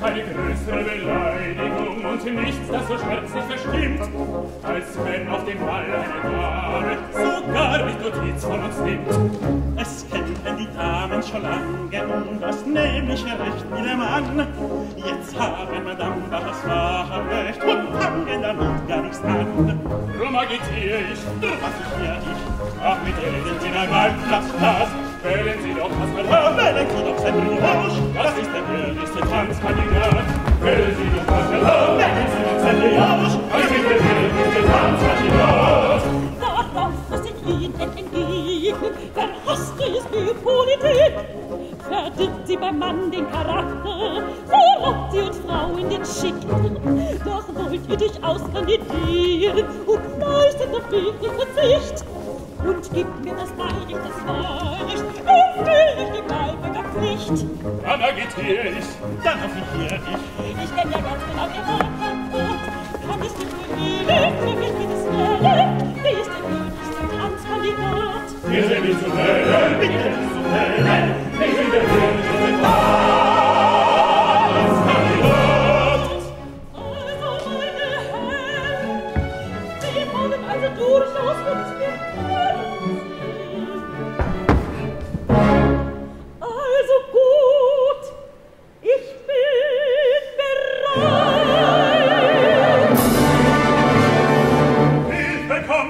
Keine größere Beleidigung und nichts, das so schmerzlich verstimmt, als wenn auf dem Ball eine Dame sogar mit Notiz von uns nimmt. Es kennen die Damen schon lange, was nämlich recht wie der Mann. Jetzt haben Madame das Wahrrecht und fangen damit gar nichts an. Drum agitiere ich, was ich hier ich, ach mit Elend in ein Wald, lass das, Wählen Sie doch, was man hört, wählen Sie doch sein Brioche, ist der billigste Tanzkandidat. Sie doch, was man hört, wählen Sie doch sein Brioche, das ist der billigste Tanzkandidat. Darauf ist ich Ihnen ist die Politik. Verdickt sie beim Mann den Charakter, verrückt sie und Frau in den Schick. Doch wollt ihr dich auskandidieren und leistet auf billiges Verzicht und gib mir das Beirecht, das Vorrecht, erfüll ich die der Pflicht. Dann agitier ich, dann offizier ich. Ich kenn ja ganz genau ihr Wortverbot, kann ich nicht für Liebe, geht es Welle, wie ist der? Wir sind zu Sumelle, wir sind die Sumelle, wir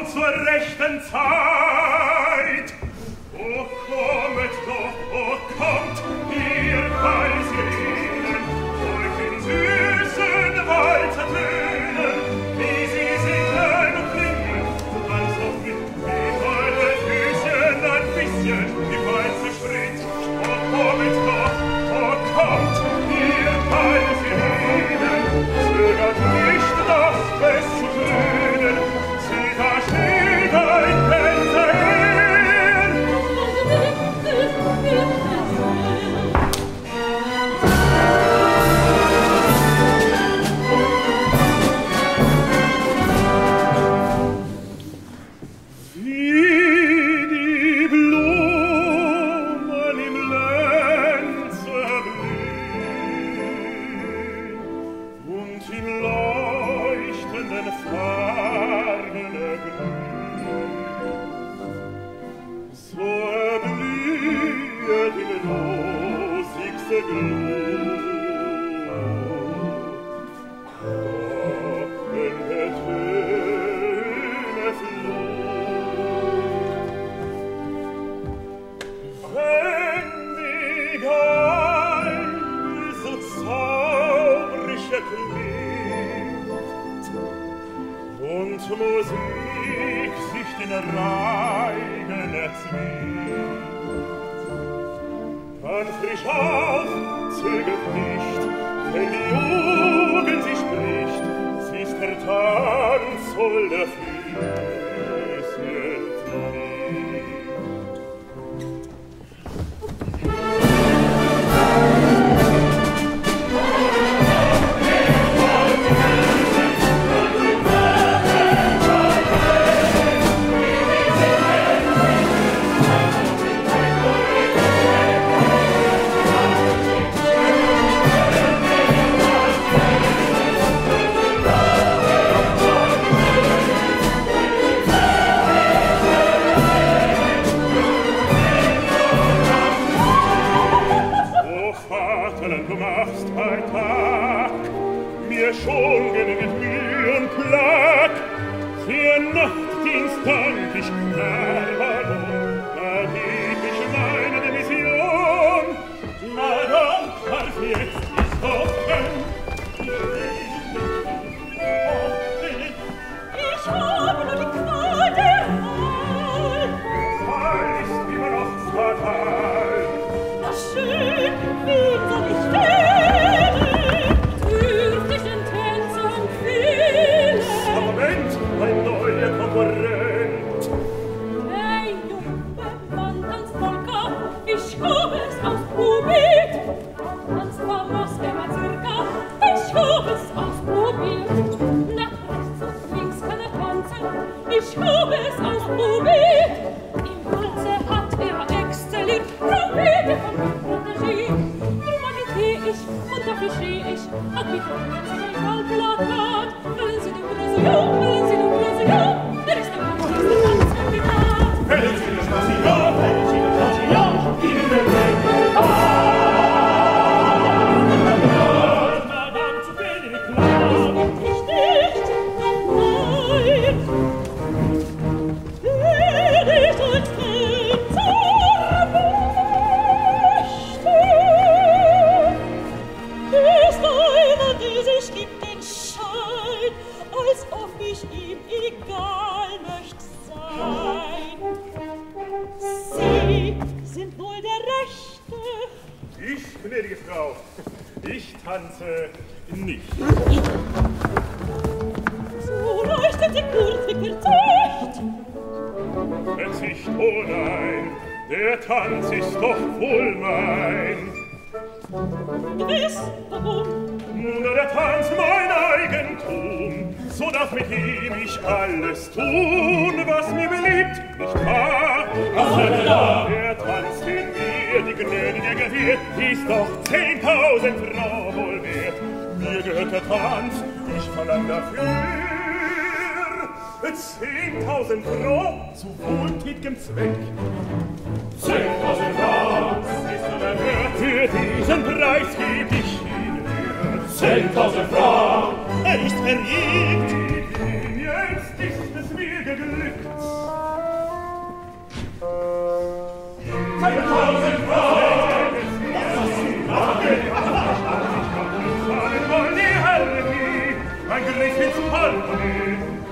komm zur rechten Zeit. O kommet doch, o kommt, ihr Weiselinnen, euch in süßen Walzertönen, wie sie singen und klingen, als ob mit wie eure Füßchen ein bisschen die Walze schritt. Tanz soll. Tanz ist doch wohl mein. Gewiss, warum? Nun, der Tanz mein Eigentum, so darf mit ihm ich alles tun, was mir beliebt, ich wahr? Ach, ja. Der Tanz, den mir die Gnädige gewährt, ist doch zehntausend Frau wohl wert. Mir gehört der Tanz, ich verlang dafür, Zehntausend Froh zu wohltätigem Zweck. Zehntausend Francs ist aber wert, für diesen Preis geb ich Ihnen her. Zehntausend Francs, er ist verliebt. Jetzt ist es mir geglückt. Zehntausend Francs, das ist mir geglückt. Ich kann nicht fahren, wollen die Herren, mein Gericht